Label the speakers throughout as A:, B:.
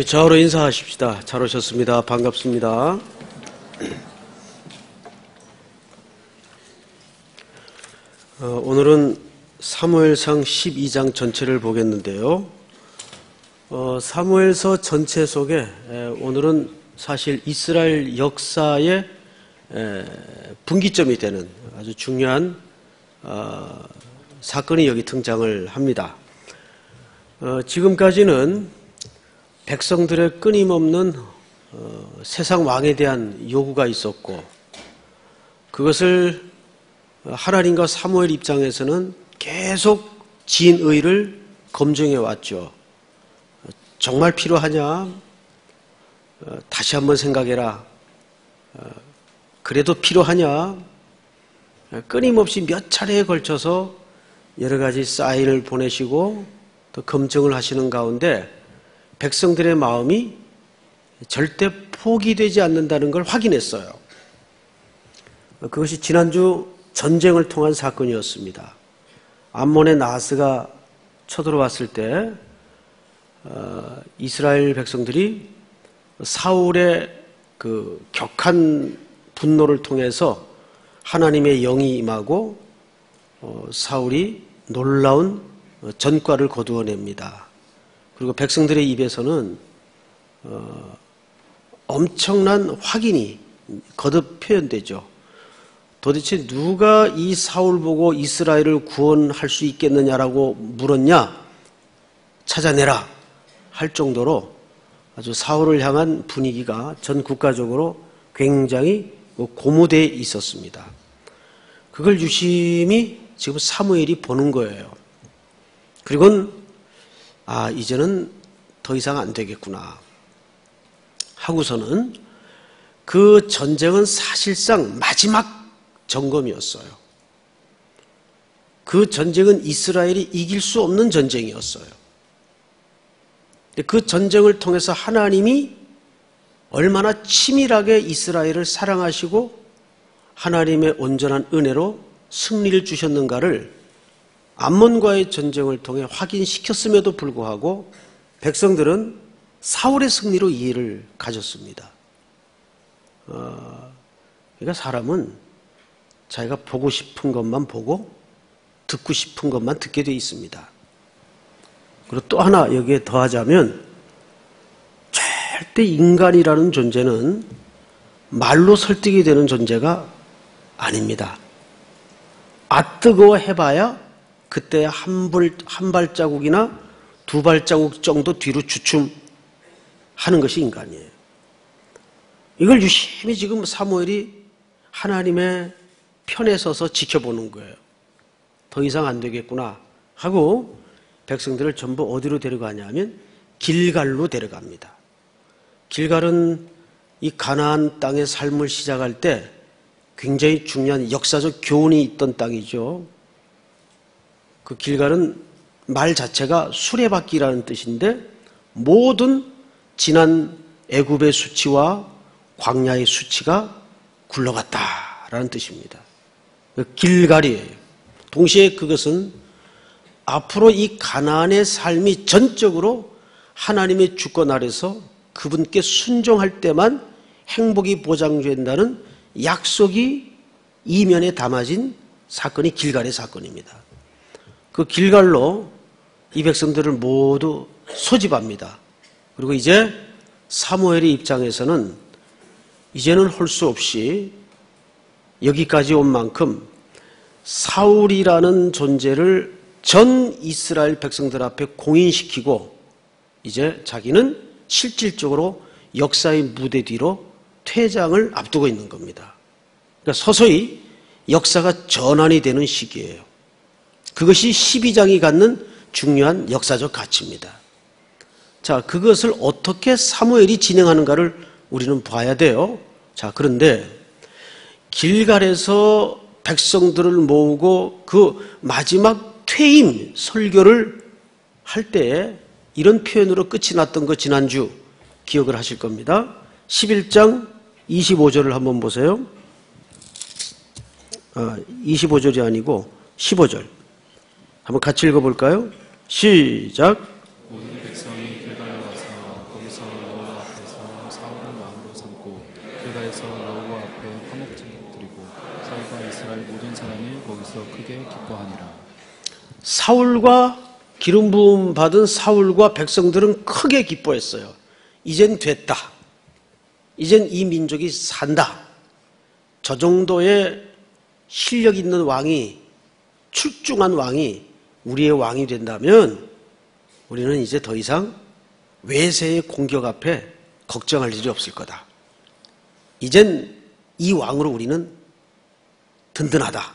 A: 우리 좌우로 인사하십시다. 잘 오셨습니다. 반갑습니다. 어, 오늘은 사무엘상 12장 전체를 보겠는데요. 어, 사무엘서 전체 속에 에, 오늘은 사실 이스라엘 역사의 에, 분기점이 되는 아주 중요한 어, 사건이 여기 등장을 합니다. 어, 지금까지는 백성들의 끊임없는 어, 세상 왕에 대한 요구가 있었고 그것을 하나님과 사무엘 입장에서는 계속 진의를 검증해 왔죠. 정말 필요하냐? 어, 다시 한번 생각해라. 어, 그래도 필요하냐? 끊임없이 몇 차례에 걸쳐서 여러 가지 사인을 보내시고 또 검증을 하시는 가운데 백성들의 마음이 절대 포기되지 않는다는 걸 확인했어요. 그것이 지난주 전쟁을 통한 사건이었습니다. 암몬의 나스가 쳐들어왔을 때 어, 이스라엘 백성들이 사울의 그 격한 분노를 통해서 하나님의 영이 임하고 어, 사울이 놀라운 전과를 거두어냅니다. 그리고 백성들의 입에서는 어, 엄청난 확인이 거듭 표현되죠. 도대체 누가 이 사울 보고 이스라엘을 구원할 수 있겠느냐라고 물었냐? 찾아내라 할 정도로 아주 사울을 향한 분위기가 전 국가적으로 굉장히 고무되어 있었습니다. 그걸 유심히 지금 사무엘이 보는 거예요. 그리고는 아 이제는 더 이상 안 되겠구나 하고서는 그 전쟁은 사실상 마지막 점검이었어요. 그 전쟁은 이스라엘이 이길 수 없는 전쟁이었어요. 그 전쟁을 통해서 하나님이 얼마나 치밀하게 이스라엘을 사랑하시고 하나님의 온전한 은혜로 승리를 주셨는가를 암몬과의 전쟁을 통해 확인시켰음에도 불구하고 백성들은 사울의 승리로 이해를 가졌습니다. 어, 그러니까 사람은 자기가 보고 싶은 것만 보고 듣고 싶은 것만 듣게 되어 있습니다. 그리고 또 하나 여기에 더하자면 절대 인간이라는 존재는 말로 설득이 되는 존재가 아닙니다. 아 뜨거워 해봐야 그때 한, 불, 한 발자국이나 두 발자국 정도 뒤로 주춤하는 것이 인간이에요. 이걸 유심히 지금 사무엘이 하나님의 편에 서서 지켜보는 거예요. 더 이상 안 되겠구나 하고 백성들을 전부 어디로 데려가냐면 길갈로 데려갑니다. 길갈은 이 가나안 땅의 삶을 시작할 때 굉장히 중요한 역사적 교훈이 있던 땅이죠. 그 길갈은 말 자체가 수레바퀴라는 뜻인데 모든 지난 애굽의 수치와 광야의 수치가 굴러갔다라는 뜻입니다. 그 길갈이에요. 동시에 그것은 앞으로 이 가나안의 삶이 전적으로 하나님의 주권 아래서 그분께 순종할 때만 행복이 보장된다는 약속이 이면에 담아진 사건이 길갈의 사건입니다. 그 길갈로 이 백성들을 모두 소집합니다. 그리고 이제 사무엘의 입장에서는 이제는 할 수 없이 여기까지 온 만큼 사울이라는 존재를 전 이스라엘 백성들 앞에 공인시키고 이제 자기는 실질적으로 역사의 무대 뒤로 퇴장을 앞두고 있는 겁니다. 그러니까 서서히 역사가 전환이 되는 시기예요. 그것이 12장이 갖는 중요한 역사적 가치입니다. 자, 그것을 어떻게 사무엘이 진행하는가를 우리는 봐야 돼요. 자, 그런데 길갈에서 백성들을 모으고 그 마지막 퇴임 설교를 할 때에 이런 표현으로 끝이 났던 거 지난주 기억을 하실 겁니다. 11장 25절을 한번 보세요. 아, 25절이 아니고 15절. 한번 같이 읽어볼까요? 시작.
B: 사울과
A: 기름 부음 받은 사울과 백성들은 크게 기뻐했어요. 이젠 됐다. 이젠 이 민족이 산다. 저 정도의 실력 있는 왕이 출중한 왕이 우리의 왕이 된다면 우리는 이제 더 이상 외세의 공격 앞에 걱정할 일이 없을 거다. 이젠 이 왕으로 우리는 든든하다.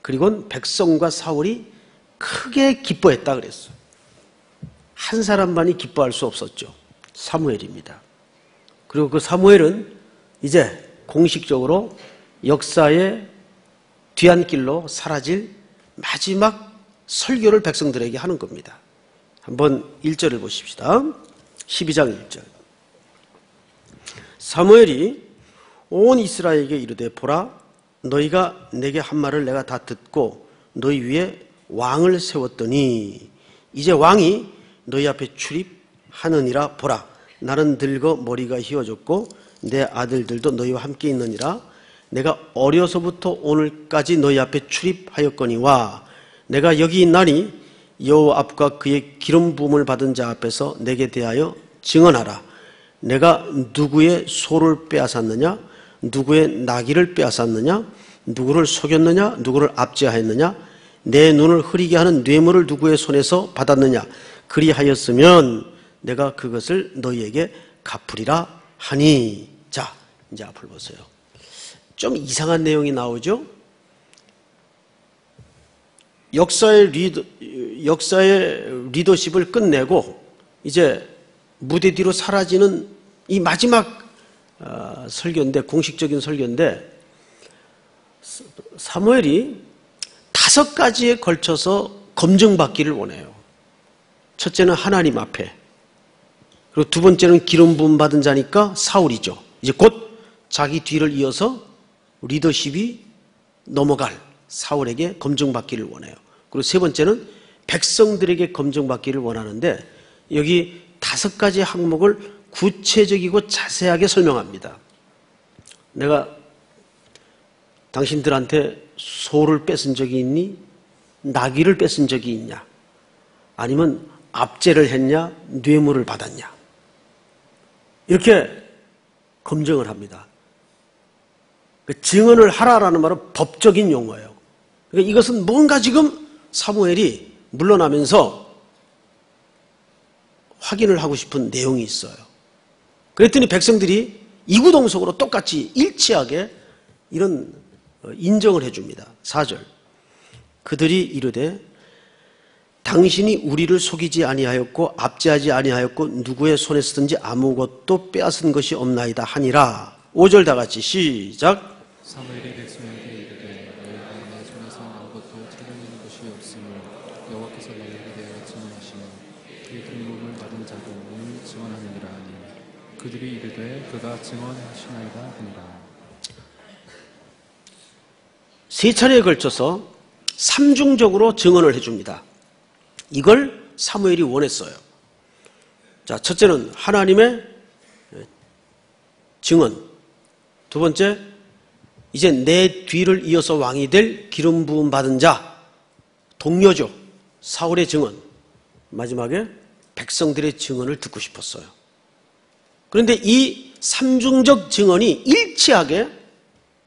A: 그리고 백성과 사울이 크게 기뻐했다 그랬어. 한 사람만이 기뻐할 수 없었죠. 사무엘입니다. 그리고 그 사무엘은 이제 공식적으로 역사의 뒤안길로 사라질 마지막 설교를 백성들에게 하는 겁니다. 한번 1절을 보십시다. 12장 1절. 사무엘이 온 이스라엘에게 이르되 보라 너희가 내게 한 말을 내가 다 듣고 너희 위에 왕을 세웠더니 이제 왕이 너희 앞에 출입하느니라 보라 나는 늙어 머리가 휘어졌고 내 아들들도 너희와 함께 있느니라 내가 어려서부터 오늘까지 너희 앞에 출입하였거니와 내가 여기 있나니 여호와 앞과 그의 기름 부음을 받은 자 앞에서 내게 대하여 증언하라. 내가 누구의 소를 빼앗았느냐? 누구의 나귀를 빼앗았느냐? 누구를 속였느냐? 누구를 압제하였느냐? 내 눈을 흐리게 하는 뇌물을 누구의 손에서 받았느냐? 그리하였으면 내가 그것을 너희에게 갚으리라 하니. 자 이제 앞을 보세요. 좀 이상한 내용이 나오죠 역사의 리더, 역사의 리더십을 끝내고 이제 무대 뒤로 사라지는 이 마지막 어, 설교인데 공식적인 설교인데 사무엘이 다섯 가지에 걸쳐서 검증받기를 원해요. 첫째는 하나님 앞에. 그리고 두 번째는 기름 부음 받은 자니까 사울이죠. 이제 곧 자기 뒤를 이어서 리더십이 넘어갈 사울에게 검증받기를 원해요. 그리고 세 번째는 백성들에게 검증받기를 원하는데 여기 다섯 가지 항목을 구체적이고 자세하게 설명합니다. 내가 당신들한테 소를 뺏은 적이 있니? 나귀를 뺏은 적이 있냐? 아니면 압제를 했냐? 뇌물을 받았냐? 이렇게 검증을 합니다. 그 증언을 하라라는 말은 법적인 용어예요. 그러니까 이것은 뭔가 지금 사무엘이 물러나면서 확인을 하고 싶은 내용이 있어요. 그랬더니 백성들이 이구동성으로 똑같이 일치하게 이런 어, 인정을 해줍니다. 4절. 그들이 이르되 당신이 우리를 속이지 아니하였고 압제하지 아니하였고 누구의 손에 쓰든지 아무것도 빼앗은 것이 없나이다 하니라. 5절 다 같이 시작.
B: 사무엘이 백성에게 이르되 너희가 내 손에서 아무것도 찾아내는 것이 없음을 여호와께서 너희에게 대하여 증언하시니 그 등록을 받은 자도 오늘 증언하느니라 하니 그들이 이르되 그가 증언하시나이다 하니라.
A: 세 차례에 걸쳐서 삼중적으로 증언을 해줍니다. 이걸 사무엘이 원했어요. 자, 첫째는 하나님의 증언. 두 번째, 이제 내 뒤를 이어서 왕이 될 기름 부음 받은 자, 동료죠. 사울의 증언. 마지막에 백성들의 증언을 듣고 싶었어요. 그런데 이 삼중적 증언이 일치하게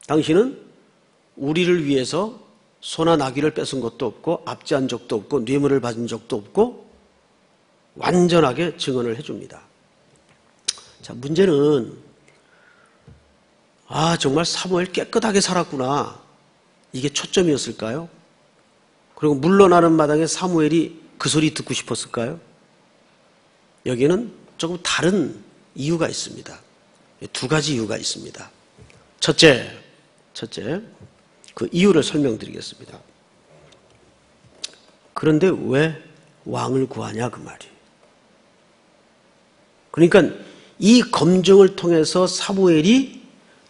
A: 당신은 우리를 위해서 소나 나귀를 뺏은 것도 없고 압제한 적도 없고 뇌물을 받은 적도 없고 완전하게 증언을 해줍니다. 자, 문제는 아, 정말 사무엘 깨끗하게 살았구나. 이게 초점이었을까요? 그리고 물러나는 마당에 사무엘이 그 소리 듣고 싶었을까요? 여기는 조금 다른 이유가 있습니다. 두 가지 이유가 있습니다. 첫째, 첫째, 그 이유를 설명드리겠습니다. 그런데 왜 왕을 구하냐 그 말이. 그러니까 이 검증을 통해서 사무엘이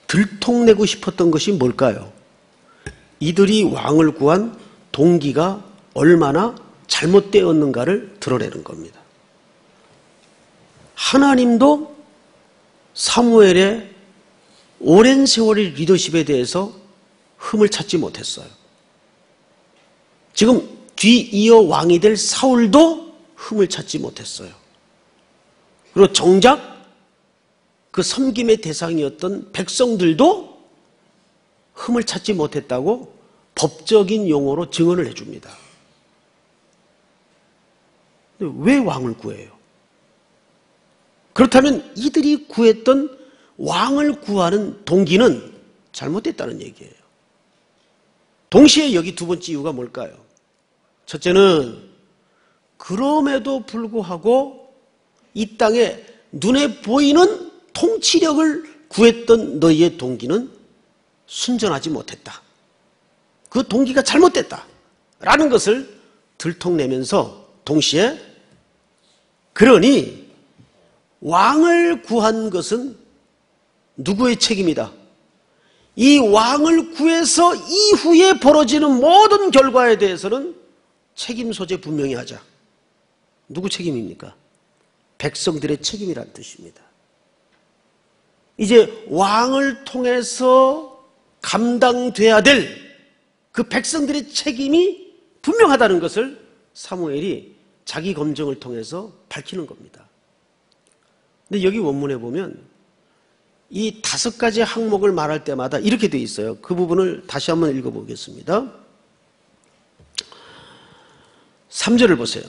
A: 들통내고 싶었던 것이 뭘까요? 이들이 왕을 구한 동기가 얼마나 잘못되었는가를 드러내는 겁니다. 하나님도 사무엘의 오랜 세월의 리더십에 대해서 흠을 찾지 못했어요. 지금 뒤이어 왕이 될 사울도 흠을 찾지 못했어요. 그리고 정작 그 섬김의 대상이었던 백성들도 흠을 찾지 못했다고 법적인 용어로 증언을 해줍니다. 왜 왕을 구해요? 그렇다면 이들이 구했던 왕을 구하는 동기는 잘못됐다는 얘기예요. 동시에 여기 두 번째 이유가 뭘까요? 첫째는 그럼에도 불구하고 이 땅에 눈에 보이는 통치력을 구했던 너희의 동기는 순전하지 못했다. 그 동기가 잘못됐다. 라는 것을 들통내면서 동시에 그러니 왕을 구한 것은 누구의 책임이다? 이 왕을 구해서 이후에 벌어지는 모든 결과에 대해서는 책임 소재 분명히 하자. 누구 책임입니까? 백성들의 책임이란 뜻입니다. 이제 왕을 통해서 감당돼야 될 그 백성들의 책임이 분명하다는 것을 사무엘이 자기 검증을 통해서 밝히는 겁니다. 근데 여기 원문에 보면 이 다섯 가지 항목을 말할 때마다 이렇게 되어 있어요. 그 부분을 다시 한번 읽어보겠습니다. 3절을 보세요.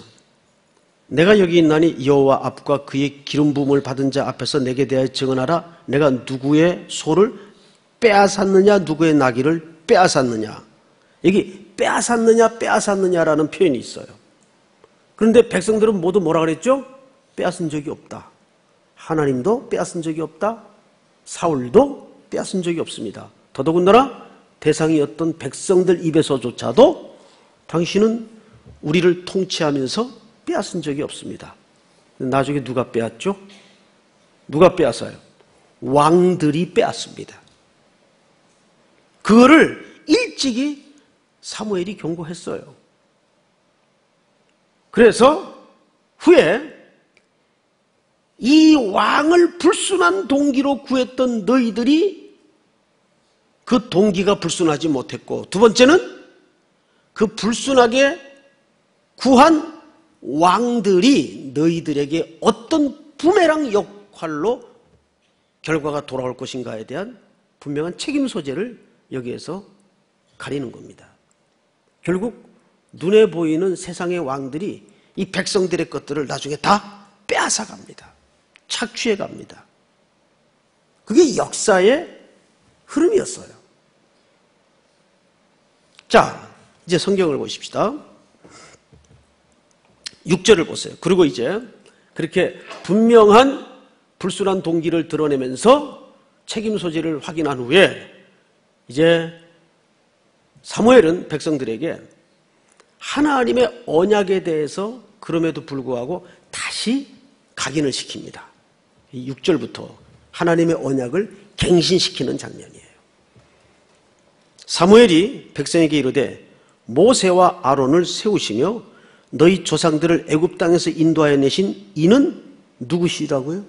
A: 내가 여기 있나니 여호와 앞과 그의 기름 부음을 받은 자 앞에서 내게 대하여 증언하라. 내가 누구의 소를 빼앗았느냐, 누구의 나귀를 빼앗았느냐. 여기 빼앗았느냐, 빼앗았느냐라는 표현이 있어요. 그런데 백성들은 모두 뭐라 그랬죠? 빼앗은 적이 없다. 하나님도 빼앗은 적이 없다. 사울도 빼앗은 적이 없습니다. 더더군다나 대상이었던 백성들 입에서조차도 당신은 우리를 통치하면서 빼앗은 적이 없습니다. 나중에 누가 빼앗죠? 누가 빼앗아요? 왕들이 빼앗습니다. 그거를 일찍이 사무엘이 경고했어요. 그래서 후에 이 왕을 불순한 동기로 구했던 너희들이 그 동기가 불순하지 못했고 두 번째는 그 불순하게 구한 왕들이 너희들에게 어떤 부메랑 역할로 결과가 돌아올 것인가에 대한 분명한 책임 소재를 여기에서 가리는 겁니다. 결국 눈에 보이는 세상의 왕들이 이 백성들의 것들을 나중에 다 빼앗아 갑니다. 착취해 갑니다. 그게 역사의 흐름이었어요. 자, 이제 성경을 보십시다. 6절을 보세요. 그리고 이제 그렇게 분명한 불순한 동기를 드러내면서 책임 소지를 확인한 후에 이제 사무엘은 백성들에게 하나님의 언약에 대해서 그럼에도 불구하고 다시 각인을 시킵니다. 6절부터 하나님의 언약을 갱신시키는 장면이에요. 사무엘이 백성에게 이르되 모세와 아론을 세우시며 너희 조상들을 애굽 땅에서 인도하여 내신 이는 누구시라고요?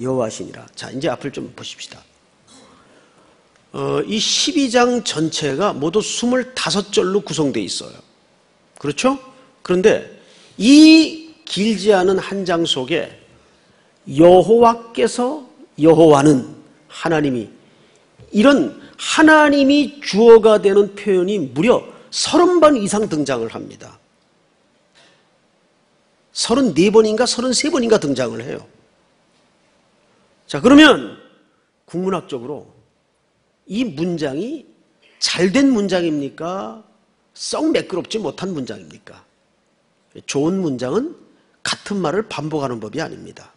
A: 여호와시니라. 자, 이제 앞을 좀 보십시다. 어, 이 12장 전체가 모두 25절로 구성되어 있어요. 그렇죠? 그런데 이 길지 않은 한 장 속에 여호와께서 여호와는 하나님이 이런 하나님이 주어가 되는 표현이 무려 30번 이상 등장을 합니다. 34번인가 33번인가 등장을 해요. 자, 그러면 국문학적으로 이 문장이 잘 된 문장입니까? 썩 매끄럽지 못한 문장입니까? 좋은 문장은 같은 말을 반복하는 법이 아닙니다.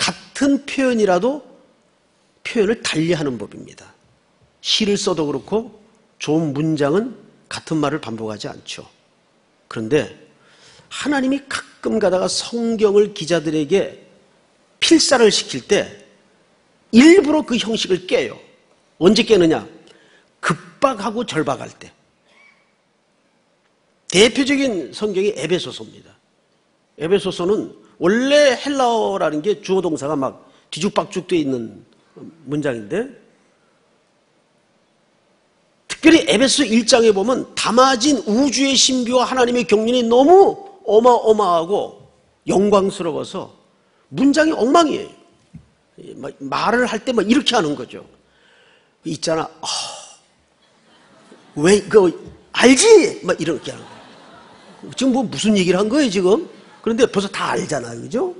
A: 같은 표현이라도 표현을 달리하는 법입니다. 시를 써도 그렇고 좋은 문장은 같은 말을 반복하지 않죠. 그런데 하나님이 가끔 가다가 성경을 기자들에게 필사를 시킬 때 일부러 그 형식을 깨요. 언제 깨느냐? 급박하고 절박할 때. 대표적인 성경이 에베소서입니다. 에베소서는 원래 헬라어라는 게 주어 동사가 막 뒤죽박죽 돼 있는 문장인데 특별히 에베소 1장에 보면 담아진 우주의 신비와 하나님의 경륜이 너무 어마어마하고 영광스러워서 문장이 엉망이에요. 말을 할 때 막 이렇게 하는 거죠. 있잖아. 어, 왜, 그, 알지? 막 이렇게 하는 거예요. 지금 뭐 무슨 얘기를 한 거예요, 지금? 그런데 벌써 다 알잖아요. 그죠?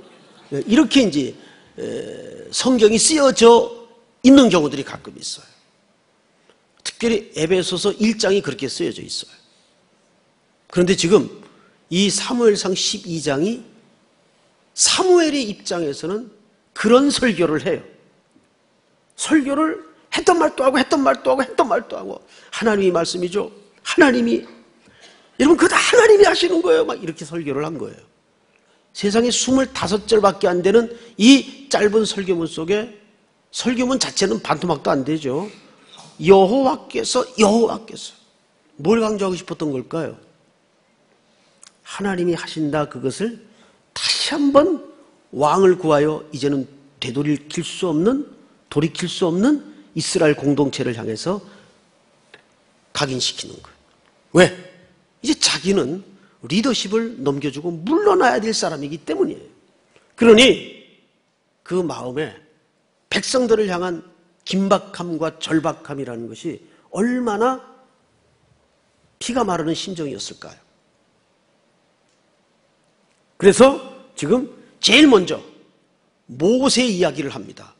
A: 예, 이렇게 이제 성경이 쓰여져 있는 경우들이 가끔 있어요. 특별히 에베소서 1장이 그렇게 쓰여져 있어요. 그런데 지금 이 사무엘상 12장이 사무엘의 입장에서는 그런 설교를 해요. 설교를 했던 말도 하고 했던 말도 하고 했던 말도 하고 하나님이 말씀이죠. 하나님이 여러분 그거 다 하나님이 하시는 거예요. 막 이렇게 설교를 한 거예요. 세상에 25절밖에 안 되는 이 짧은 설교문 속에 설교문 자체는 반토막도 안 되죠. 여호와께서 여호와께서 뭘 강조하고 싶었던 걸까요? 하나님이 하신다 그것을 다시 한번 왕을 구하여 이제는 되돌이킬 수 없는 돌이킬 수 없는 이스라엘 공동체를 향해서 각인시키는 거예요. 왜? 이제 자기는 리더십을 넘겨주고 물러나야 될 사람이기 때문이에요. 그러니 그 마음에 백성들을 향한 긴박함과 절박함이라는 것이 얼마나 피가 마르는 심정이었을까요? 그래서 지금 제일 먼저 모세 이야기를 합니다.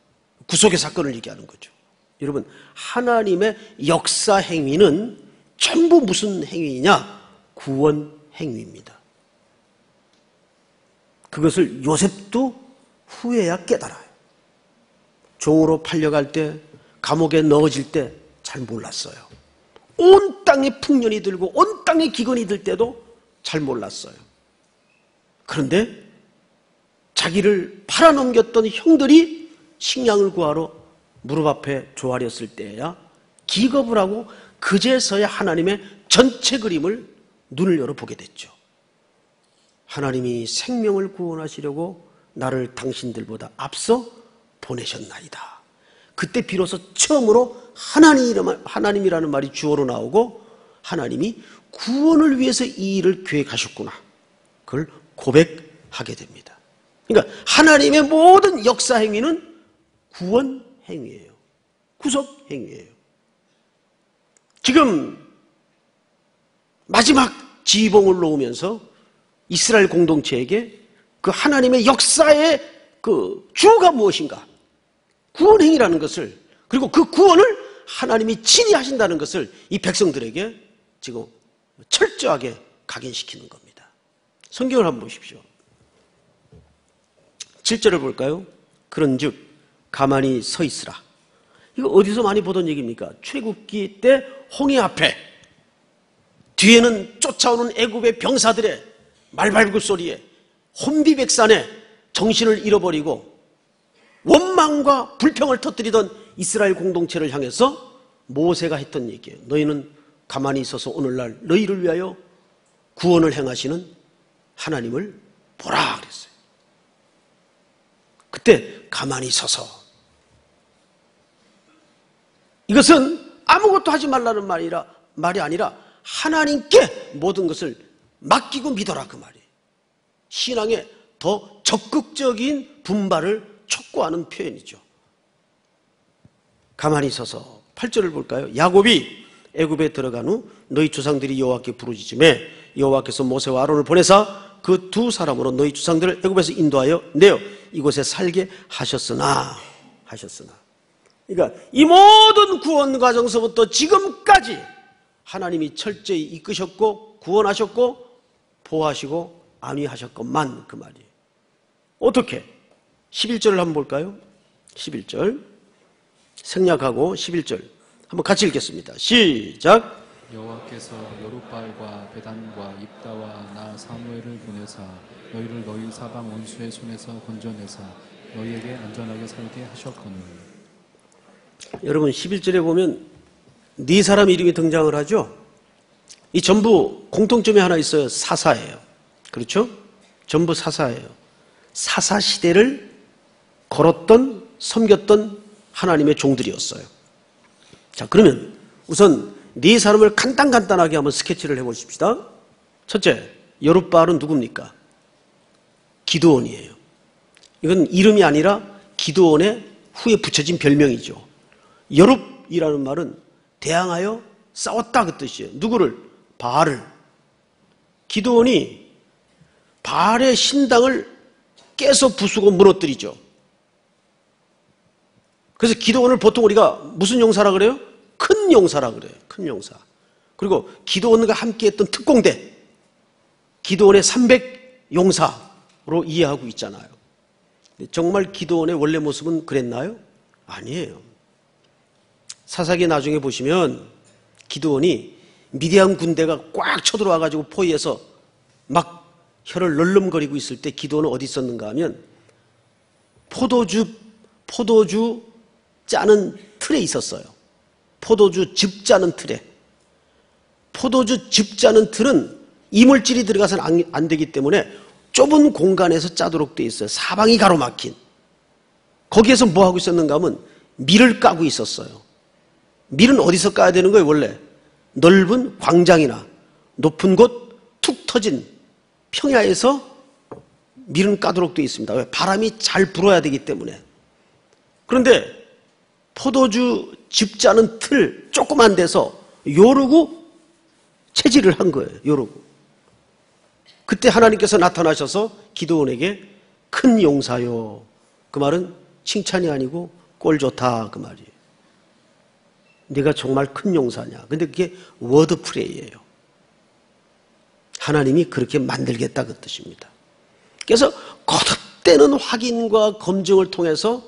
A: 구속의 사건을 얘기하는 거죠. 여러분, 하나님의 역사 행위는 전부 무슨 행위냐? 구원 행위입니다. 그것을 요셉도 후에야 깨달아요. 종으로 팔려갈 때, 감옥에 넣어질 때 잘 몰랐어요. 온 땅에 풍년이 들고 온 땅에 기근이 들 때도 잘 몰랐어요. 그런데 자기를 팔아넘겼던 형들이 식량을 구하러 무릎 앞에 조아렸을 때야 기겁을 하고 그제서야 하나님의 전체 그림을 눈을 열어 보게 됐죠. 하나님이 생명을 구원하시려고 나를 당신들보다 앞서 보내셨나이다. 그때 비로소 처음으로 하나님 이라는 말이 주어로 나오고 하나님이 구원을 위해서 이 일을 계획하셨구나. 그걸 고백하게 됩니다. 그러니까 하나님의 모든 역사 행위는 구원 행위예요. 구속 행위예요. 지금 마지막 지봉을 놓으면서 이스라엘 공동체에게 그 하나님의 역사의 그 주가 무엇인가? 구원행위라는 것을 그리고 그 구원을 하나님이 친히 하신다는 것을 이 백성들에게 지금 철저하게 각인시키는 겁니다. 성경을 한번 보십시오. 7절을 볼까요? 그런 즉, 가만히 서 있으라. 이거 어디서 많이 보던 얘기입니까? 최국기 때 홍해 앞에 뒤에는 쫓아오는 애굽의 병사들의 말발굽 소리에 혼비백산에 정신을 잃어버리고 원망과 불평을 터뜨리던 이스라엘 공동체를 향해서 모세가 했던 얘기예요. 너희는 가만히 있어서 오늘날 너희를 위하여 구원을 행하시는 하나님을 보라 그랬어요. 그때 가만히 서서 이것은 아무것도 하지 말라는 말이라 말이 아니라 하나님께 모든 것을 맡기고 믿어라 그 말이에요. 신앙의 더 적극적인 분발을 촉구하는 표현이죠. 가만히 서서 8절을 볼까요? 야곱이 애굽에 들어간 후 너희 조상들이 여호와께 부르짖음에 여호와께서 모세와 아론을 보내사 그 두 사람으로 너희 조상들을 애굽에서 인도하여 내어 이곳에 살게 하셨으나 하셨으나 그러니까 이 모든 구원 과정서부터 지금까지 하나님이 철저히 이끄셨고 구원하셨고 보호하시고 안위하셨건만 그 말이에요. 어떻게? 11절을 한번 볼까요? 11절. 생략하고 11절. 한번 같이 읽겠습니다. 시작.
B: 여호와께서 여룻발과 베단과 입다와 나 사무엘을 보내사 너희를 너희 사방 원수의 손에서 건져내사 너희에게 안전하게 살게 하셨거늘.
A: 여러분 11절에 보면 네 사람 이름이 등장을 하죠. 이 전부 공통점이 하나 있어요. 사사예요. 그렇죠? 전부 사사예요. 사사 시대를 걸었던 섬겼던 하나님의 종들이었어요. 자, 그러면 우선 네 사람을 간단간단하게 한번 스케치를 해 보십시다. 첫째, 여룻바알은 누굽니까? 기도원이에요. 이건 이름이 아니라 기도원의 후에 붙여진 별명이죠. 여룻이라는 말은 대항하여 싸웠다 그 뜻이에요. 누구를? 바알을. 기도원이 바알의 신당을 깨서 부수고 무너뜨리죠. 그래서 기도원을 보통 우리가 무슨 용사라 그래요? 큰 용사라 그래요. 큰 용사. 그리고 기도원과 함께 했던 특공대. 기도원의 300 용사로 이해하고 있잖아요. 정말 기도원의 원래 모습은 그랬나요? 아니에요. 사사기 나중에 보시면 기도원이 미디안 군대가 꽉 쳐들어와 가지고 포위해서 막 혀를 널름거리고 있을 때 기도원은 어디 있었는가 하면 포도주 포도주 짜는 틀에 있었어요. 포도주 즙 짜는 틀에. 포도주 즙 짜는 틀은 이물질이 들어가서는 안, 안 되기 때문에 좁은 공간에서 짜도록 돼 있어요. 사방이 가로막힌. 거기에서 뭐 하고 있었는가 하면 밀을 까고 있었어요. 밀은 어디서 까야 되는 거예요, 원래? 넓은 광장이나 높은 곳 툭 터진 평야에서 밀은 까도록 되어 있습니다. 왜? 바람이 잘 불어야 되기 때문에. 그런데 포도주 집자는 틀 조그만 데서 요르고 체질을 한 거예요. 요르고. 그때 하나님께서 나타나셔서 기도원에게 큰 용사요. 그 말은 칭찬이 아니고 꼴 좋다 그 말이에요. 네가 정말 큰 용사냐. 근데 그게 word play예요. 하나님이 그렇게 만들겠다 그 뜻입니다. 그래서 거듭되는 확인과 검증을 통해서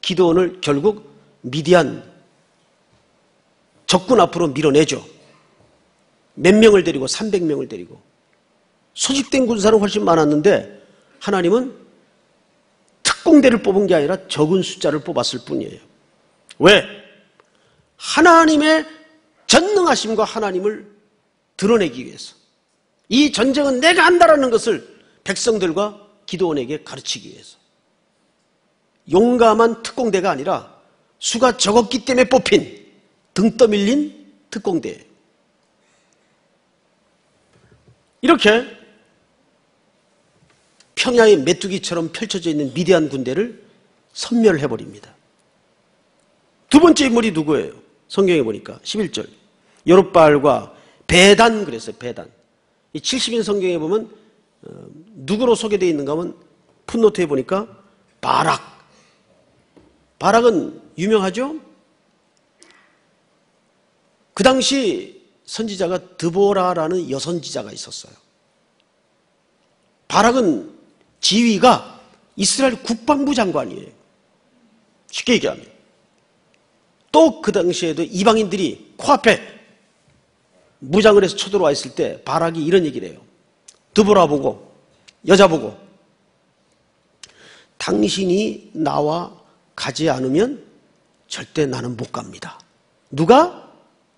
A: 기드온을 결국 미디안 적군 앞으로 밀어내죠. 몇 명을 데리고 300명을 데리고 소집된 군사는 훨씬 많았는데 하나님은 특공대를 뽑은 게 아니라 적은 숫자를 뽑았을 뿐이에요. 왜? 하나님의 전능하심과 하나님을 드러내기 위해서 이 전쟁은 내가 한다라는 것을 백성들과 기도원에게 가르치기 위해서 용감한 특공대가 아니라 수가 적었기 때문에 뽑힌 등 떠밀린 특공대. 이렇게 평야의 메뚜기처럼 펼쳐져 있는 미대한 군대를 섬멸해버립니다. 두 번째 인물이 누구예요? 성경에 보니까 11절. 여롯발과 배단 그랬어요. 배단. 이 70인 성경에 보면 어, 누구로 소개되어 있는가 하면 풋노트에 보니까 바락. 바락은 유명하죠? 그 당시 선지자가 드보라라는 여선지자가 있었어요. 바락은 지위가 이스라엘 국방부 장관이에요. 쉽게 얘기하면. 또 그 당시에도 이방인들이 코앞에 무장을 해서 쳐들어와 있을 때 바락이 이런 얘기를 해요. 드보라 보고 여자 보고 당신이 나와 가지 않으면 절대 나는 못 갑니다. 누가?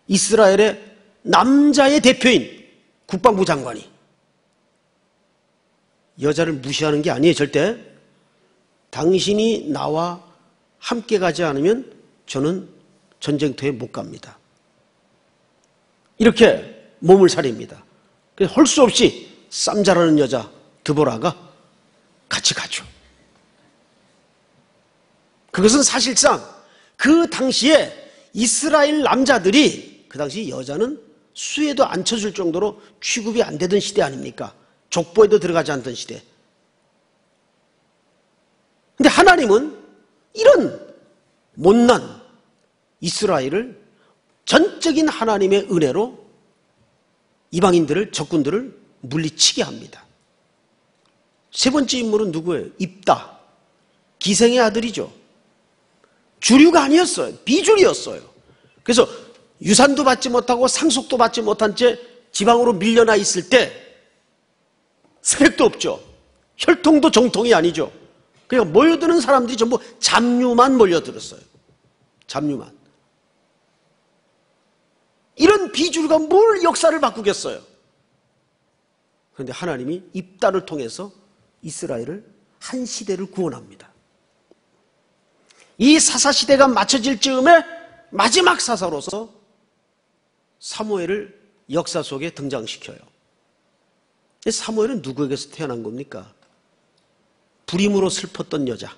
A: 이스라엘의 남자의 대표인 국방부 장관이 여자를 무시하는 게 아니에요, 절대. 당신이 나와 함께 가지 않으면 저는 전쟁터에 못 갑니다. 이렇게 몸을 사립니다. 할수 없이 쌈 잘하는 여자 드보라가 같이 가죠. 그것은 사실상 그 당시에 이스라엘 남자들이 그 당시 여자는 수에도 안 쳐줄 정도로 취급이 안 되던 시대 아닙니까? 족보에도 들어가지 않던 시대. 근데 하나님은 이런 못난 이스라엘을 전적인 하나님의 은혜로 이방인들을 적군들을 물리치게 합니다. 세 번째 인물은 누구예요? 입다. 기생의 아들이죠. 주류가 아니었어요. 비주류였어요. 그래서 유산도 받지 못하고 상속도 받지 못한 채 지방으로 밀려나 있을 때 스펙도 없죠. 혈통도 정통이 아니죠. 그러니까 모여드는 사람들이 전부 잡류만 몰려들었어요. 잡류만. 이런 비주류가 뭘 역사를 바꾸겠어요? 그런데 하나님이 입단을 통해서 이스라엘을 한 시대를 구원합니다. 이 사사 시대가 맞춰질 즈음에 마지막 사사로서 사무엘을 역사 속에 등장시켜요. 사무엘은 누구에게서 태어난 겁니까? 불임으로 슬펐던 여자.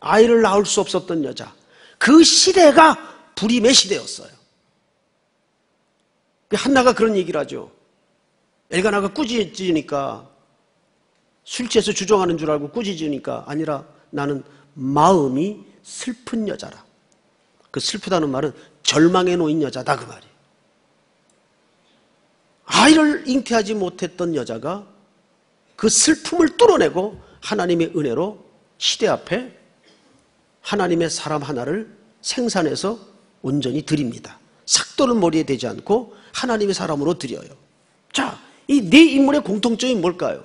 A: 아이를 낳을 수 없었던 여자. 그 시대가 불임의 시대였어요. 한나가 그런 얘기를 하죠. 엘가나가 꾸짖으니까 술 취해서 주정하는 줄 알고 꾸짖으니까 아니라 나는 마음이 슬픈 여자라. 그 슬프다는 말은 절망에 놓인 여자다 그 말이에요. 아이를 잉태하지 못했던 여자가 그 슬픔을 뚫어내고 하나님의 은혜로 시대 앞에 하나님의 사람 하나를 생산해서 온전히 드립니다. 삭도를 머리에 대지 않고 하나님의 사람으로 드려요. 자, 이 네 인물의 공통점이 뭘까요?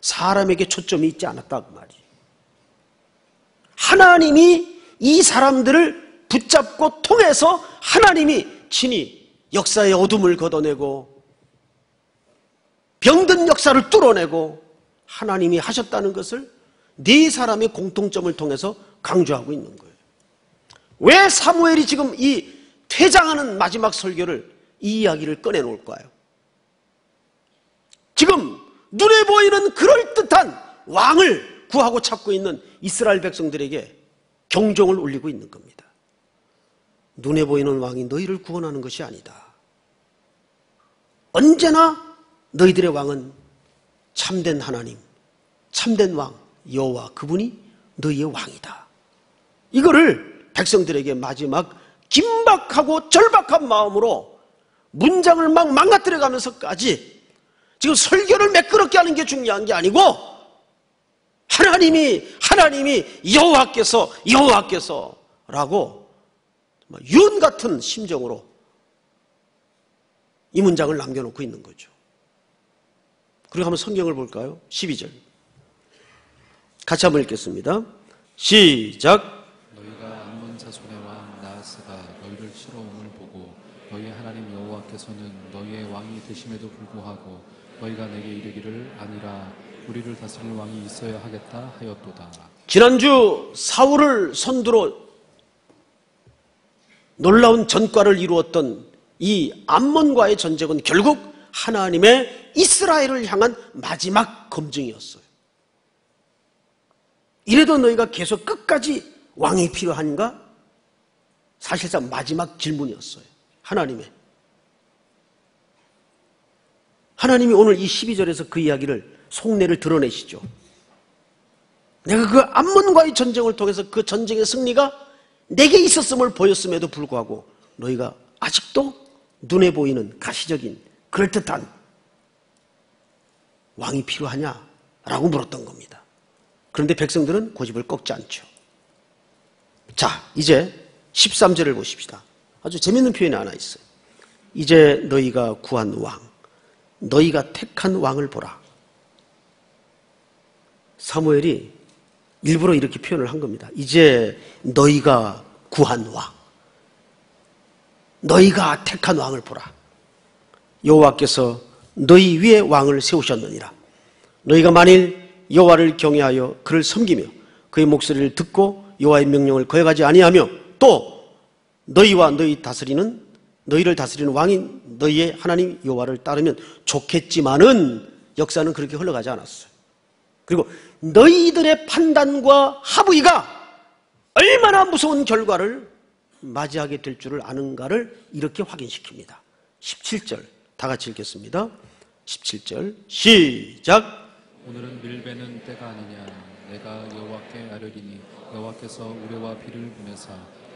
A: 사람에게 초점이 있지 않았다 그 말이에요. 하나님이 이 사람들을 붙잡고 통해서 하나님이 친히 역사의 어둠을 걷어내고 병든 역사를 뚫어내고 하나님이 하셨다는 것을 네 사람의 공통점을 통해서 강조하고 있는 거예요. 왜 사무엘이 지금 이 퇴장하는 마지막 설교를 이 이야기를 꺼내놓을까요? 지금 눈에 보이는 그럴듯한 왕을 구하고 찾고 있는 이스라엘 백성들에게 경종을 울리고 있는 겁니다. 눈에 보이는 왕이 너희를 구원하는 것이 아니다. 언제나 너희들의 왕은 참된 하나님, 참된 왕, 여호와 그분이 너희의 왕이다. 이거를 백성들에게 마지막 긴박하고 절박한 마음으로 문장을 막 망가뜨려 가면서까지 지금 설교를 매끄럽게 하는 게 중요한 게 아니고 하나님이 하나님이 여호와께서 여호와께서라고 윤 같은 심정으로 이 문장을 남겨놓고 있는 거죠. 그리고 한번 성경을 볼까요? 12절. 같이 한번 읽겠습니다. 시작.
B: 너희가 암몬 자손의 왕 나하스가 너희를 치러 옴을 보고 너희 하나님 여호와께서는 너희의 왕이 되심에도 불구하고 너희가 내게 이르기를 아니라 우리를 다스릴 왕이 있어야 하겠다 하였도다.
A: 지난주 사울을 선두로 놀라운 전과를 이루었던 이 암몬과의 전쟁은 결국 하나님의 이스라엘을 향한 마지막 검증이었어요. 이래도 너희가 계속 끝까지 왕이 필요한가? 사실상 마지막 질문이었어요. 하나님의. 하나님이 오늘 이 12절에서 그 이야기를 속내를 드러내시죠. 내가 그 암몬과의 전쟁을 통해서 그 전쟁의 승리가 내게 있었음을 보였음에도 불구하고 너희가 아직도 눈에 보이는 가시적인 그럴듯한 왕이 필요하냐? 라고 물었던 겁니다. 그런데 백성들은 고집을 꺾지 않죠. 자, 이제 13절을 보십시다. 아주 재밌는 표현이 하나 있어요. 이제 너희가 구한 왕, 너희가 택한 왕을 보라. 사무엘이 일부러 이렇게 표현을 한 겁니다. 이제 너희가 구한 왕, 너희가 택한 왕을 보라. 여호와께서 너희 위에 왕을 세우셨느니라. 너희가 만일 여호와를 경외하여 그를 섬기며 그의 목소리를 듣고 여호와의 명령을 거역하지 아니하며 또 너희와 너희 다스리는 너희를 다스리는 왕인 너희의 하나님 여호와를 따르면 좋겠지만은 역사는 그렇게 흘러가지 않았어요. 그리고 너희들의 판단과 합의가 얼마나 무서운 결과를 맞이하게 될 줄을 아는가를 이렇게 확인시킵니다. 17절 다 같이 읽겠습니다. 17절 시작
B: 오늘은 밀베는 때가 아니냐 내가 여호와께 아뢰리니 여호와께서 우레와 비를 보내사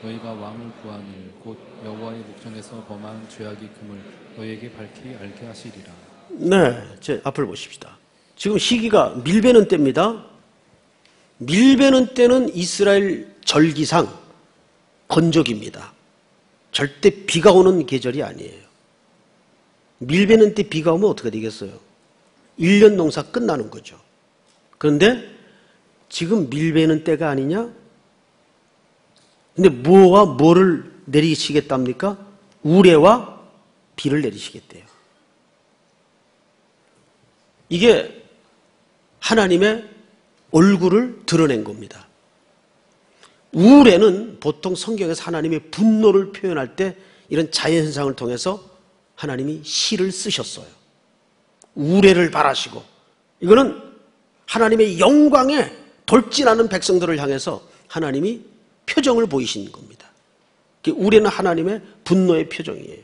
B: 너희가 왕을 구하니 곧 여호와의 목전에서 범한 죄악이 금을 너희에게 밝히 알게 하시리라
A: 네, 제 앞을 보십시다. 지금 시기가 밀베는 때입니다. 밀베는 때는 이스라엘 절기상 건조기입니다. 절대 비가 오는 계절이 아니에요. 밀베는 때 비가 오면 어떻게 되겠어요? 1년 농사 끝나는 거죠. 그런데 지금 밀베는 때가 아니냐? 근데 뭐와 뭐를 내리시겠답니까? 우레와 비를 내리시겠대요. 이게 하나님의 얼굴을 드러낸 겁니다. 우레는 보통 성경에서 하나님의 분노를 표현할 때 이런 자연현상을 통해서 하나님이 시를 쓰셨어요. 우레를 바라시고 이거는 하나님의 영광에 돌진하는 백성들을 향해서 하나님이 표정을 보이신 겁니다. 우레는 하나님의 분노의 표정이에요.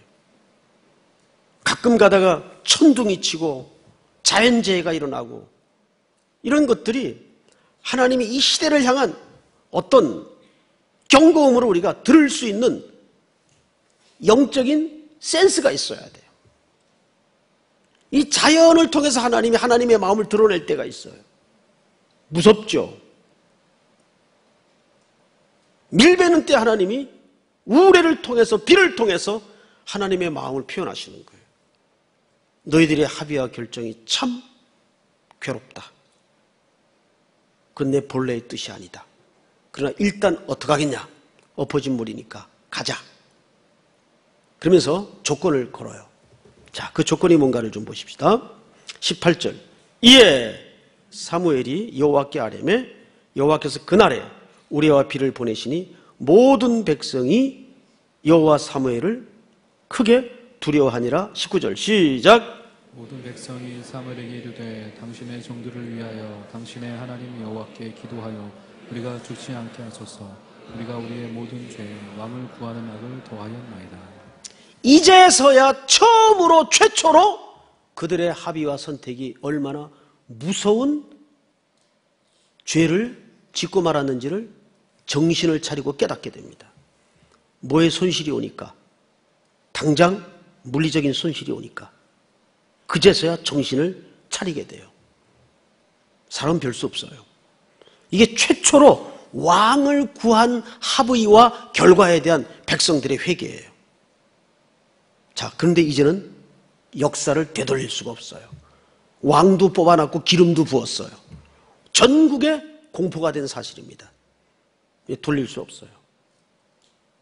A: 가끔 가다가 천둥이 치고 자연재해가 일어나고 이런 것들이 하나님이 이 시대를 향한 어떤 경고음으로 우리가 들을 수 있는 영적인 센스가 있어야 돼요. 이 자연을 통해서 하나님이 하나님의 마음을 드러낼 때가 있어요. 무섭죠? 밀배는 때 하나님이 우레를 통해서 비를 통해서 하나님의 마음을 표현하시는 거예요. 너희들의 합의와 결정이 참 괴롭다. 그건 내 본래의 뜻이 아니다. 그러나 일단 어떡하겠냐? 엎어진 물이니까 가자. 그러면서 조건을 걸어요. 자, 그 조건이 뭔가를 좀 보십시다. 18절. 이에 사무엘이 여호와께 아뢰매 여호와께서 그날에 우리와 비를 보내시니 모든 백성이 여호와 사무엘을 크게 두려워하니라. 19절 시작.
B: 모든 백성이 사무엘에게 이르되 당신의 종들을 위하여 당신의 하나님 여호와께 기도하여 우리가 죽지 않게 하소서. 우리가 우리의 모든 죄 왕을 구하는 악을 더하였나이다.
A: 이제서야 처음으로 최초로 그들의 합의와 선택이 얼마나 무서운 죄를 짓고 말았는지를 정신을 차리고 깨닫게 됩니다. 뭐에 손실이 오니까? 당장 물리적인 손실이 오니까. 그제서야 정신을 차리게 돼요. 사람 별 수 없어요. 이게 최초로 왕을 구한 합의와 결과에 대한 백성들의 회개예요. 자, 그런데 이제는 역사를 되돌릴 수가 없어요. 왕도 뽑아놨고 기름도 부었어요. 전국에 공포가 된 사실입니다. 돌릴 수 없어요.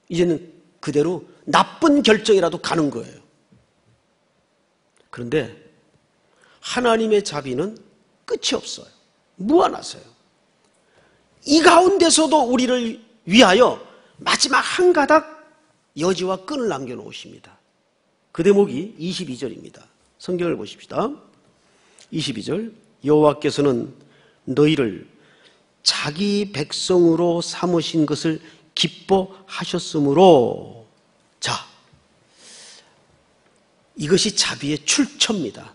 A: 이제는 그대로 나쁜 결정이라도 가는 거예요. 그런데 하나님의 자비는 끝이 없어요. 무한하세요. 이 가운데서도 우리를 위하여 마지막 한 가닥 여지와 끈을 남겨놓으십니다. 그 대목이 22절입니다. 성경을 보십시다. 22절 여호와께서는 너희를 자기 백성으로 삼으신 것을 기뻐하셨으므로 자 이것이 자비의 출처입니다.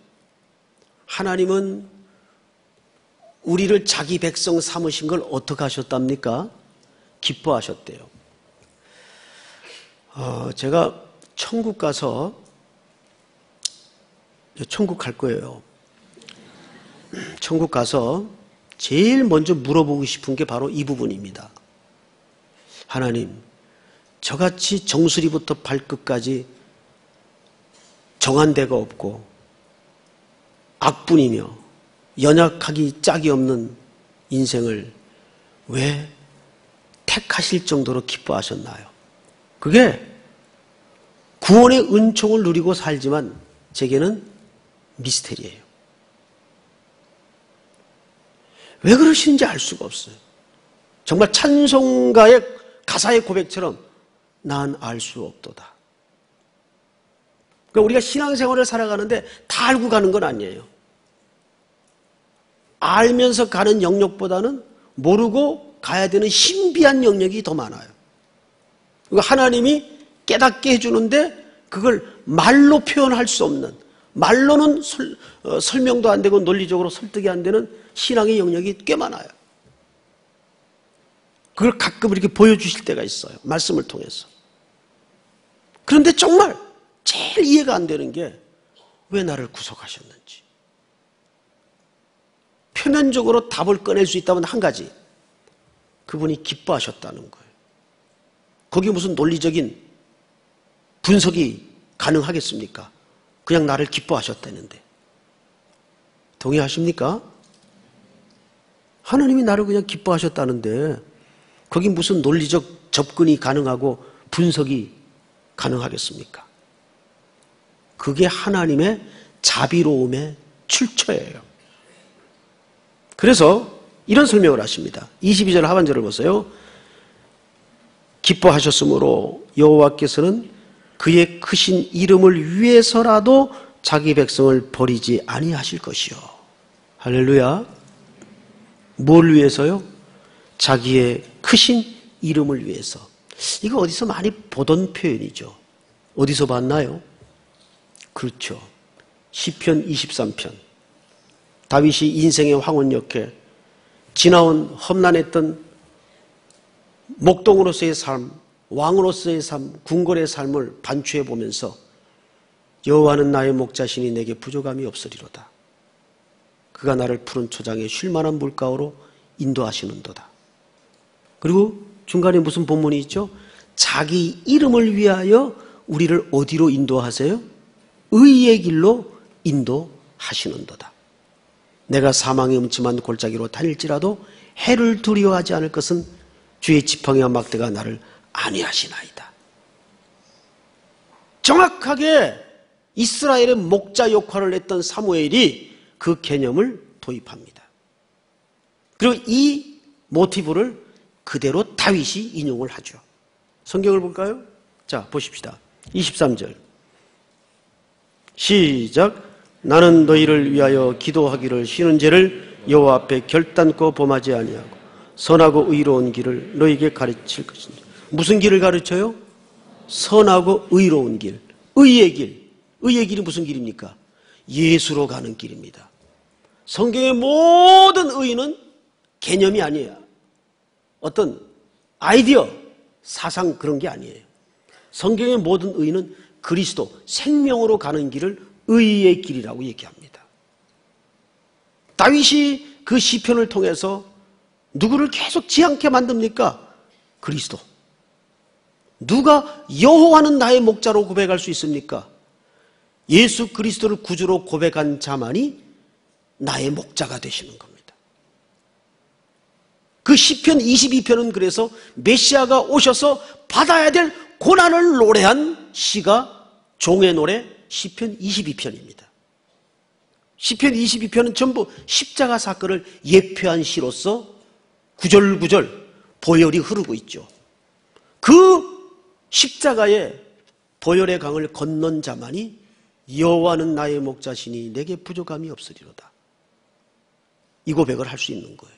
A: 하나님은 우리를 자기 백성 삼으신 걸 어떻게 하셨답니까? 기뻐하셨대요. 어, 제가 천국 가서 천국 갈 거예요. 천국 가서 제일 먼저 물어보고 싶은 게 바로 이 부분입니다. 하나님, 저같이 정수리부터 발끝까지 정한 데가 없고 악분이며 연약하기 짝이 없는 인생을 왜 택하실 정도로 기뻐하셨나요? 그게 구원의 은총을 누리고 살지만 제게는 미스테리예요. 왜 그러시는지 알 수가 없어요. 정말 찬송가의 가사의 고백처럼 난 알 수 없도다. 그러니까 우리가 신앙생활을 살아가는데 다 알고 가는 건 아니에요. 알면서 가는 영역보다는 모르고 가야 되는 신비한 영역이 더 많아요. 하나님이 깨닫게 해주는데 그걸 말로 표현할 수 없는 말로는 설, 어, 설명도 안 되고 논리적으로 설득이 안 되는 신앙의 영역이 꽤 많아요. 그걸 가끔 이렇게 보여주실 때가 있어요. 말씀을 통해서. 그런데 정말 제일 이해가 안 되는 게 왜 나를 구속하셨는지. 표면적으로 답을 꺼낼 수 있다면 한 가지. 그분이 기뻐하셨다는 거예요. 거기 무슨 논리적인 분석이 가능하겠습니까? 그냥 나를 기뻐하셨다는데. 동의하십니까? 하나님이 나를 그냥 기뻐하셨다는데 거기 무슨 논리적 접근이 가능하고 분석이 가능하겠습니까? 그게 하나님의 자비로움의 출처예요. 그래서 이런 설명을 하십니다. 22절 하반절을 보세요. 기뻐하셨으므로 여호와께서는 그의 크신 이름을 위해서라도 자기 백성을 버리지 아니하실 것이요. 할렐루야. 뭘 위해서요? 자기의 크신 이름을 위해서. 이거 어디서 많이 보던 표현이죠. 어디서 봤나요? 그렇죠. 시편 23편. 다윗이 인생의 황혼역에 지나온 험난했던 목동으로서의 삶, 왕으로서의 삶, 궁궐의 삶을 반추해 보면서 여호와는 나의 목자신이 내게 부족함이 없으리로다. 그가 나를 푸른 초장에 쉴 만한 물가로 인도하시는도다. 그리고 중간에 무슨 본문이 있죠? 자기 이름을 위하여 우리를 어디로 인도하세요? 의의 길로 인도하시는도다. 내가 사망의 음침한 골짜기로 다닐지라도 해를 두려워하지 않을 것은 주의 지팡이와 막대가 나를 아니하시나이다. 정확하게 이스라엘의 목자 역할을 했던 사무엘이 그 개념을 도입합니다. 그리고 이 모티브를 그대로 다윗이 인용을 하죠. 성경을 볼까요? 자, 보십시다. 23절. 시작. 나는 너희를 위하여 기도하기를 쉬는 죄를 여호와 앞에 결단코 범하지 아니하고 선하고 의로운 길을 너희에게 가르칠 것이니 무슨 길을 가르쳐요? 선하고 의로운 길, 의의 길. 의의 길이 무슨 길입니까? 예수로 가는 길입니다. 성경의 모든 의는 개념이 아니에요. 어떤 아이디어, 사상 그런 게 아니에요. 성경의 모든 의는 그리스도, 생명으로 가는 길을 의의 길이라고 얘기합니다. 다윗이 그 시편을 통해서 누구를 계속 지향케 만듭니까? 그리스도. 누가 여호와는 나의 목자로 고백할 수 있습니까? 예수 그리스도를 구주로 고백한 자만이 나의 목자가 되시는 겁니다. 그 시편 22편은 그래서 메시아가 오셔서 받아야 될 고난을 노래한 시가 종의 노래 시편 22편입니다. 시편 22편은 전부 십자가 사건을 예표한 시로서 구절구절 보혈이 흐르고 있죠. 그 십자가의 보혈의 강을 건넌 자만이 여호와는 나의 목자시니 내게 부족함이 없으리로다. 이 고백을 할 수 있는 거예요.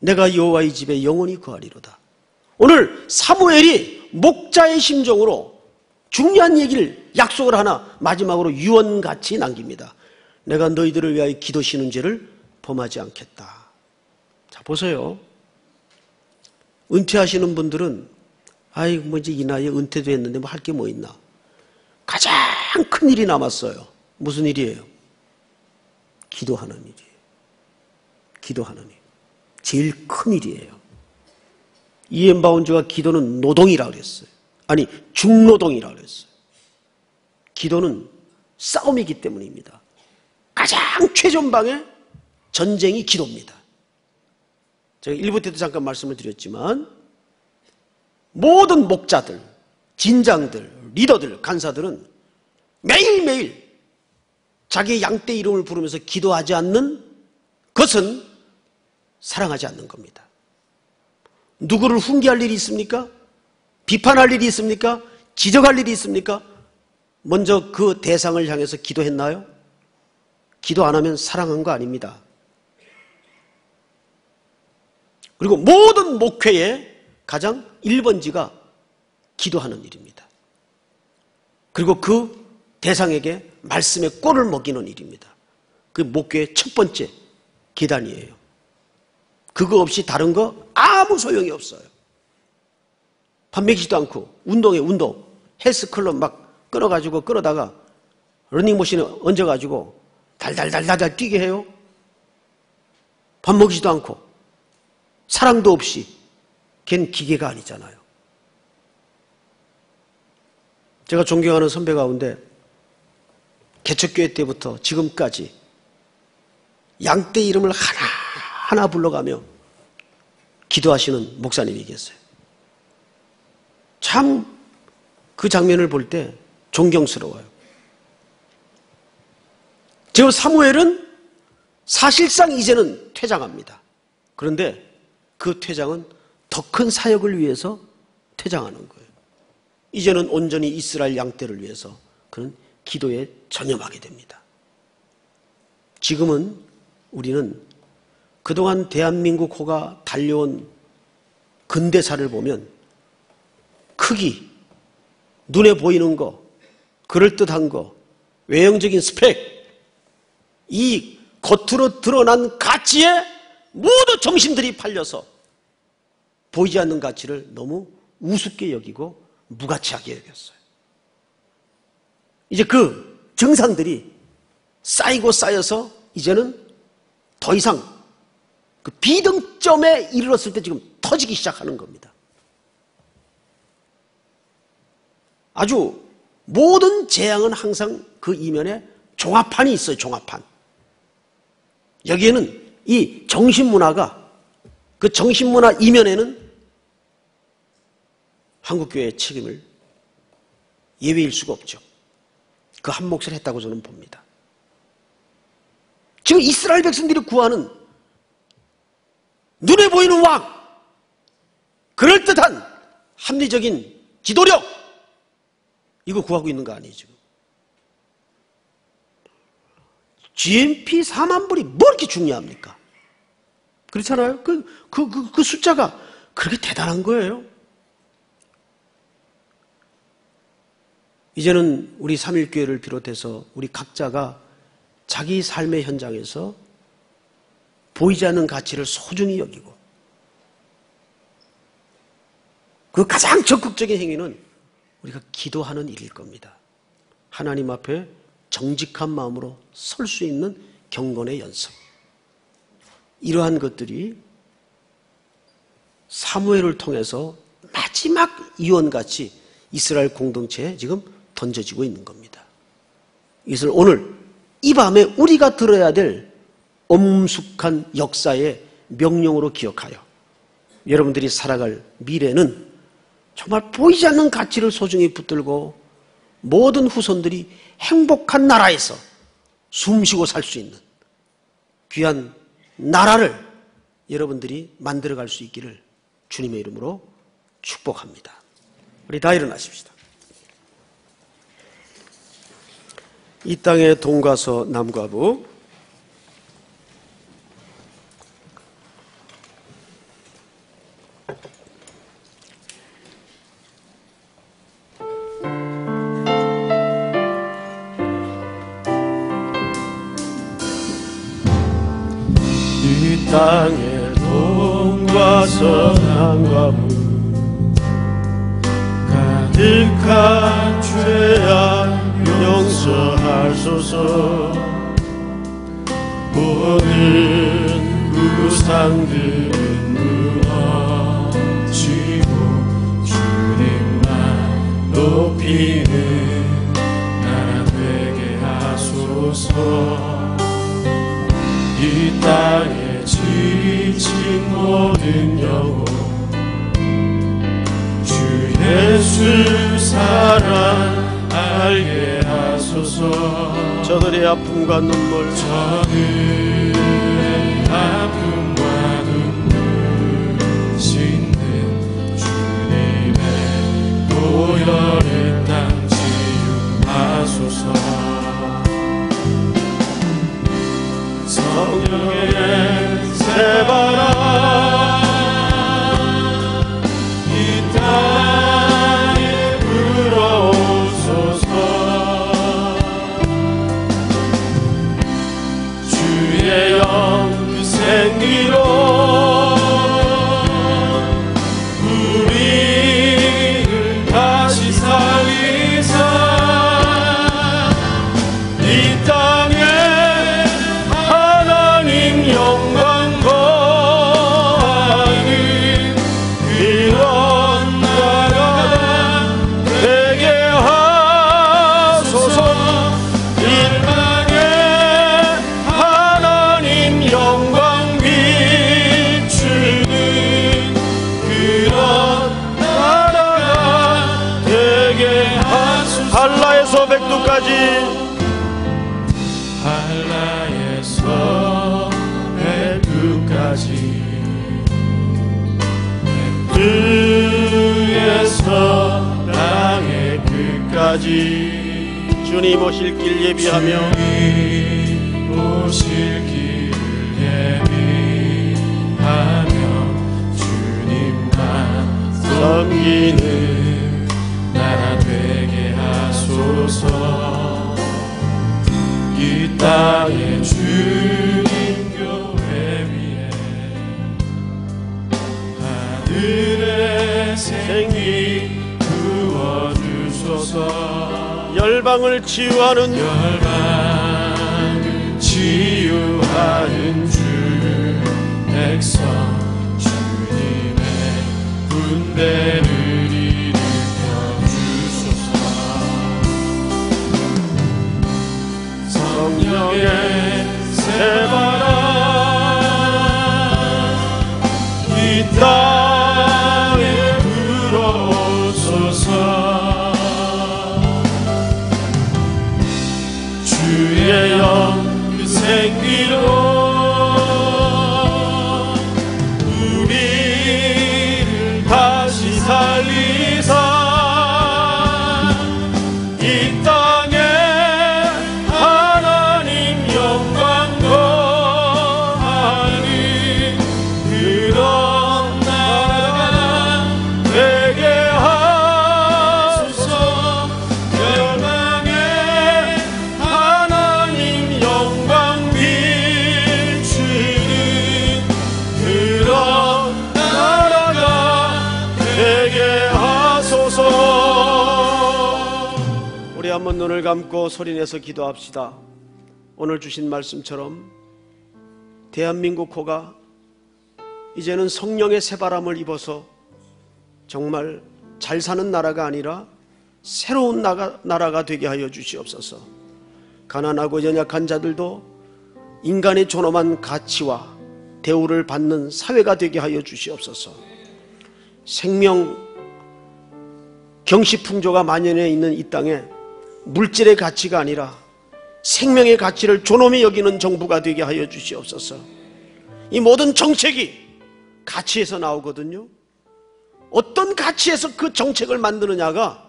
A: 내가 여호와의 집에 영원히 거하리로다. 오늘 사무엘이 목자의 심정으로 중요한 얘기를 약속을 하나 마지막으로 유언같이 남깁니다. 내가 너희들을 위하여 기도 쉬는 죄를 범하지 않겠다. 자 보세요. 은퇴하시는 분들은 아이 뭐 이제 이 나이에 은퇴도 했는데 뭐 할 게 뭐 있나? 가장 큰 일이 남았어요. 무슨 일이에요? 기도하는 일이에요. 기도하는 일. 제일 큰 일이에요. 이엠 바운즈가 기도는 노동이라 그랬어요. 아니 중노동이라 그랬어요. 기도는 싸움이기 때문입니다. 가장 최전방의 전쟁이 기도입니다. 제가 일부 때도 잠깐 말씀을 드렸지만 모든 목자들, 진장들, 리더들, 간사들은 매일매일 자기의 양떼 이름을 부르면서 기도하지 않는 것은 사랑하지 않는 겁니다. 누구를 훈계할 일이 있습니까? 비판할 일이 있습니까? 지적할 일이 있습니까? 먼저 그 대상을 향해서 기도했나요? 기도 안 하면 사랑한 거 아닙니다. 그리고 모든 목회의 가장 1번지가 기도하는 일입니다. 그리고 그 대상에게 말씀의 꼴을 먹이는 일입니다. 그 목회의 첫 번째 계단이에요. 그거 없이 다른 거 아무 소용이 없어요. 밥 먹이지도 않고 운동에 운동 헬스클럽 막 끌어가지고 끌어다가 러닝머신에 얹어가지고 달달달달달 뛰게 해요. 밥 먹이지도 않고 사랑도 없이 걘 기계가 아니잖아요. 제가 존경하는 선배 가운데 개척교회 때부터 지금까지 양떼 이름을 하나 하나 불러가며 기도하시는 목사님이 계세요. 참 그 장면을 볼 때 존경스러워요. 지금 사무엘은 사실상 이제는 퇴장합니다. 그런데 그 퇴장은 더 큰 사역을 위해서 퇴장하는 거예요. 이제는 온전히 이스라엘 양떼를 위해서 그는 기도에 전념하게 됩니다. 지금은 우리는 그동안 대한민국 호가 달려온 근대사를 보면 크기, 눈에 보이는 거, 그럴듯한 거, 외형적인 스펙, 이 겉으로 드러난 가치에 모두 정신들이 팔려서 보이지 않는 가치를 너무 우습게 여기고 무가치하게 여겼어요. 이제 그 증상들이 쌓이고 쌓여서 이제는 더 이상 그 비등점에 이르렀을 때 지금 터지기 시작하는 겁니다. 아주 모든 재앙은 항상 그 이면에 종합판이 있어요, 종합판. 여기에는 이 정신문화가 그 정신문화 이면에는 한국교회의 책임을 예외일 수가 없죠. 그 한 몫을 했다고 저는 봅니다. 지금 이스라엘 백성들이 구하는 눈에 보이는 왕, 그럴듯한 합리적인 지도력, 이거 구하고 있는 거 지금. GMP 4만 불이 뭐 이렇게 중요합니까? 그렇잖아요? 그, 그, 그, 그 숫자가 그렇게 대단한 거예요. 이제는 우리 삼일교회를 비롯해서 우리 각자가 자기 삶의 현장에서 보이지 않는 가치를 소중히 여기고 그 가장 적극적인 행위는 우리가 기도하는 일일 겁니다. 하나님 앞에 정직한 마음으로 설 수 있는 경건의 연습. 이러한 것들이 사무엘을 통해서 마지막 이원같이 이스라엘 공동체에 지금 던져지고 있는 겁니다. 이것을 오늘 이 밤에 우리가 들어야 될 엄숙한 역사의 명령으로 기억하여 여러분들이 살아갈 미래는 정말 보이지 않는 가치를 소중히 붙들고 모든 후손들이 행복한 나라에서 숨쉬고 살 수 있는 귀한 나라를 여러분들이 만들어갈 수 있기를 주님의 이름으로 축복합니다. 우리 다 일어나십시다. 이 땅의 동가서 남과부
C: 우상들은 무너지고 주님만 높이는 나라 되게 하소서. 이 땅에 지친 모든 영혼 주 예수 사랑 알게 하소서.
A: 저들의 아픔과 눈물
C: 저 성령의 새바
A: 길 예비하며
C: 오실 길을 예비하며 주님만
A: 섬기는
C: 나라 되게 하소서. 이 땅에 주님 교회 위에 하늘의 생기 부어주소서
A: 열방을 치유하는
C: 열방을 치유하는 주. 백성 주님의 군대를 주소서
A: 감고 소리내서 기도합시다. 오늘 주신 말씀처럼 대한민국 호가 이제는 성령의 새바람을 입어서 정말 잘 사는 나라가 아니라 새로운 나가, 나라가 되게 하여 주시옵소서. 가난하고 연약한 자들도 인간의 존엄한 가치와 대우를 받는 사회가 되게 하여 주시옵소서. 생명 경시 풍조가 만연해 있는 이 땅에 물질의 가치가 아니라 생명의 가치를 존엄히 여기는 정부가 되게 하여 주시옵소서. 이 모든 정책이 가치에서 나오거든요. 어떤 가치에서 그 정책을 만드느냐가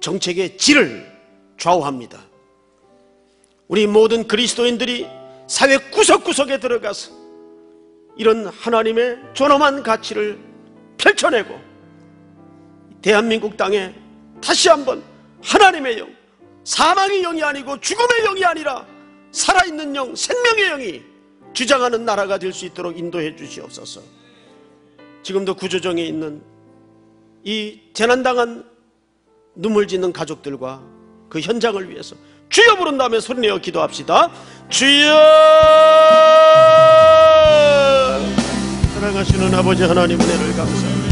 A: 정책의 질을 좌우합니다. 우리 모든 그리스도인들이 사회 구석구석에 들어가서 이런 하나님의 존엄한 가치를 펼쳐내고 대한민국 땅에 다시 한번 하나님의 영, 사망의 영이 아니고 죽음의 영이 아니라 살아있는 영, 생명의 영이 주장하는 나라가 될 수 있도록 인도해 주시옵소서. 지금도 구조정에 있는 이 재난당한 눈물 짓는 가족들과 그 현장을 위해서 주여 부른 다음에 소리내어 기도합시다. 주여! 사랑하시는 아버지 하나님 은혜를 감사합니다.